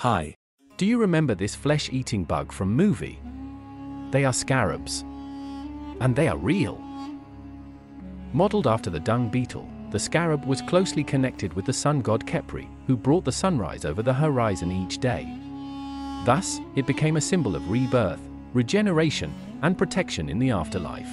Hi. Do you remember this flesh-eating bug from movie? They are scarabs. And they are real. Modeled after the dung beetle, the scarab was closely connected with the sun god Khepri, who brought the sunrise over the horizon each day. Thus, it became a symbol of rebirth, regeneration, and protection in the afterlife.